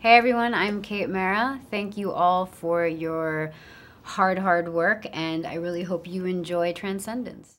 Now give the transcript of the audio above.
Hey everyone, I'm Kate Mara. Thank you all for your hard, hard work, and I really hope you enjoy Transcendence.